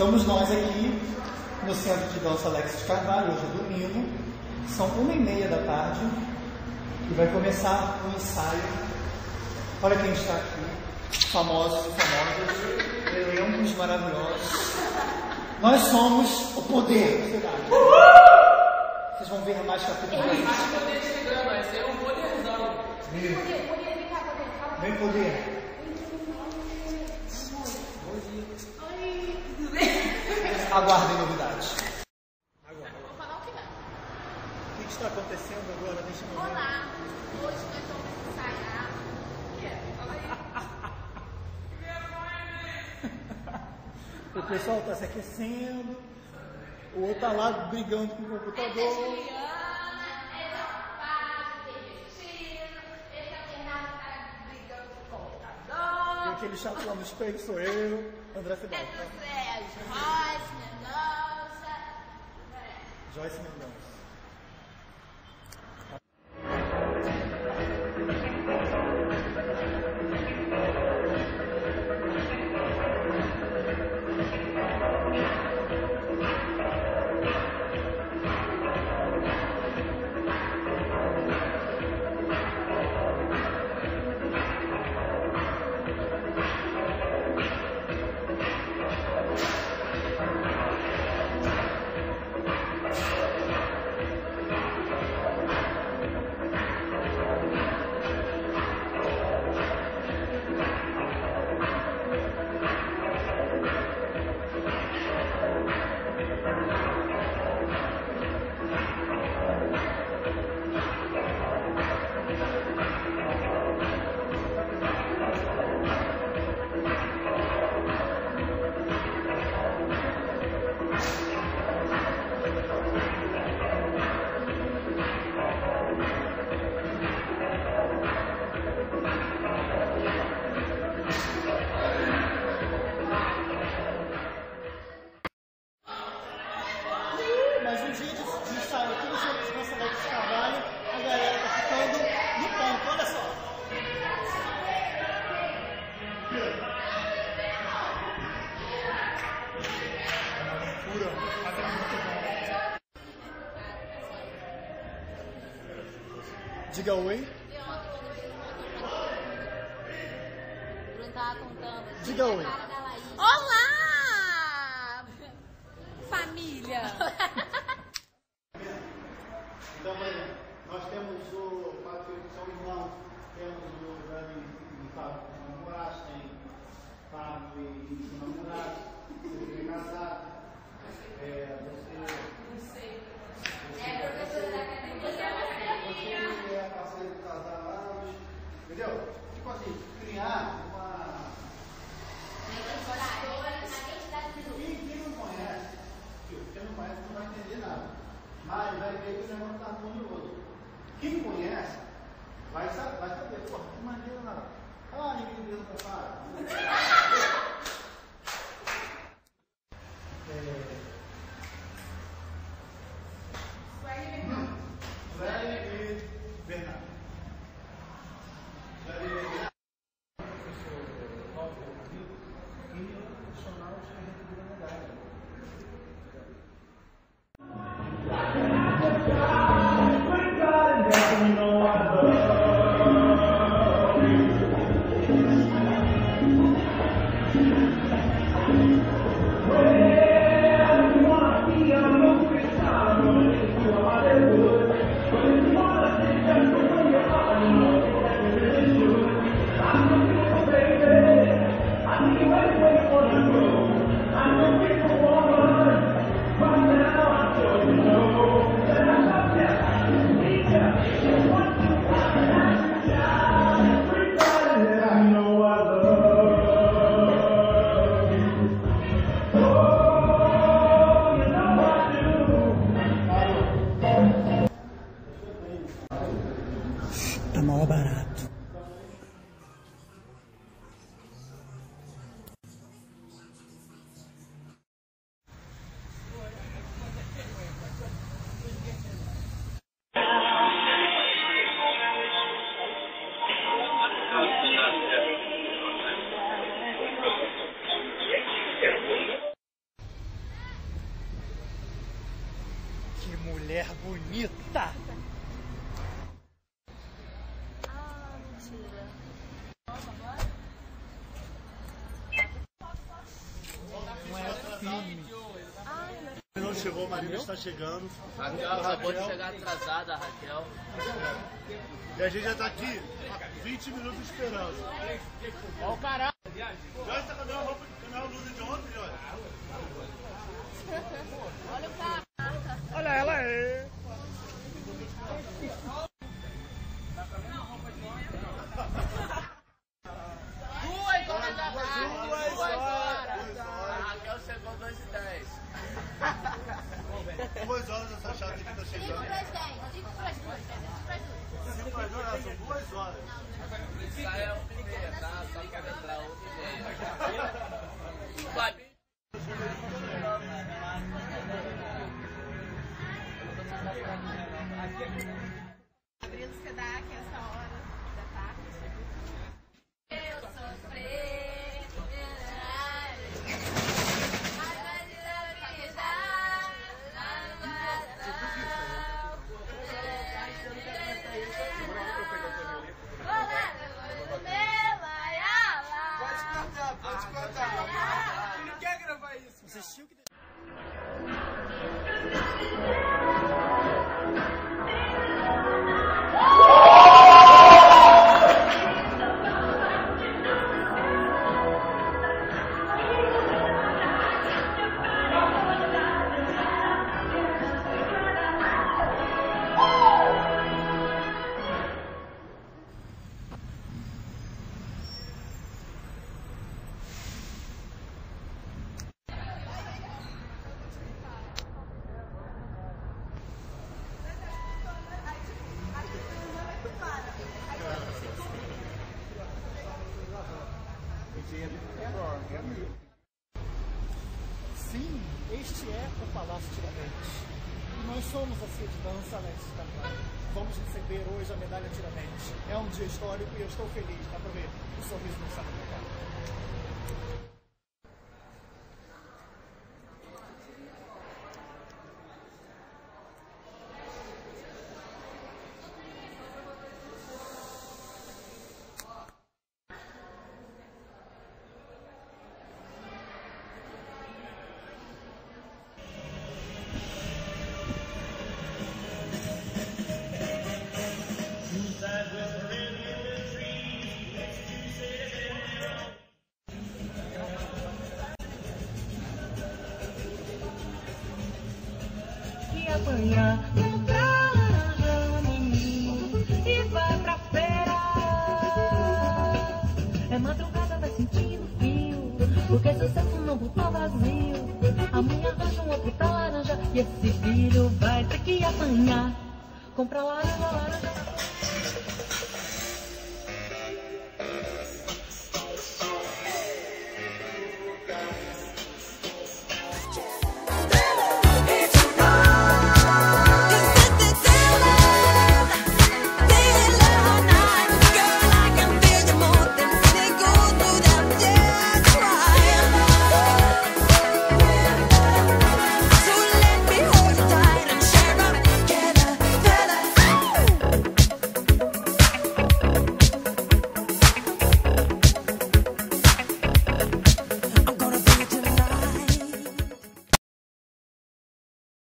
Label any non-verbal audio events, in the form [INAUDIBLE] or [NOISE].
Estamos nós aqui no Centro de Dança Alex de Carvalho, hoje é domingo, são uma e meia da tarde e vai começar o um ensaio. Olha quem está aqui, famosos e famosas, elencos maravilhosos. Nós somos o poder da cidade. Vocês vão ver mais capítulos. Mais poder chegando, vai ser um poderzão. Vem, Poder, poder, vem cá, poder. Fala vem poder. Aguardem novidades. Vou falar o que não. O que está acontecendo agora neste momento? Olá, hoje nós vamos ensaiar. O que é? Fala aí. [LAUGHS] O pessoal está se aquecendo, o outro está lá brigando com o é computador. É a Fábio, Cristina, esse é o Bernardo que brigando com o computador. aquele chato lá no espelho sou eu, André Fidel. É Mendonça. É. Joyce Mendonça. Diga oi. Contando. Diga oi. A cara da Laís. Olá! Família! Então, olha, nós temos o Fábio, que são irmãos, temos o Dani e Fábio que são namorados, tem Fábio e Nico namorados, você é casado, é, você... É professora da academia. Você é parceiro de casados, entendeu? Tipo assim, criar uma... Quem, quem não conhece, tio, quem não conhece não vai entender nada. Mas vai ver que o negócio está harmonioso. Quem conhece, vai saber, vai saber pô, que maneiro nada. Ah, ninguém deu pra parar. Que mulher bonita! Ah, mentira. Não é filme. Ele não chegou, o marido está chegando. Raquel acabou de chegar atrasada, Raquel. E a gente já está aqui 20 minutos esperando. Olha o caralho! Jorge, tá com a mesma roupa, a mesma blusa de ontem, Jorge? Olha o carro! Olha ela aí. Duas horas da tarde. Duas Duas horas. A. Raquel chegou 2 e 10. [LAUGHS] Duas horas essa chata aqui tá chegando. para as dez, cinco para as duas, cinco para as duas. Cinco para duas, são duas horas. Sai é uma e meia, tá? Só pra lembrar uma e meia. Abrindo o SEDAC essa hora da tarde. Eu cortar, pode cortar. Ele quer gravar isso. Vocês tinham que Tiradentes. E nós somos a Cia de Dança Alex Carvalho. Vamos receber hoje a medalha Tiradentes. É um dia histórico e eu estou feliz, dá pra ver o sorriso no saco da cara. E esse filho vai ter que apanhar. Comprar laranja, laranja,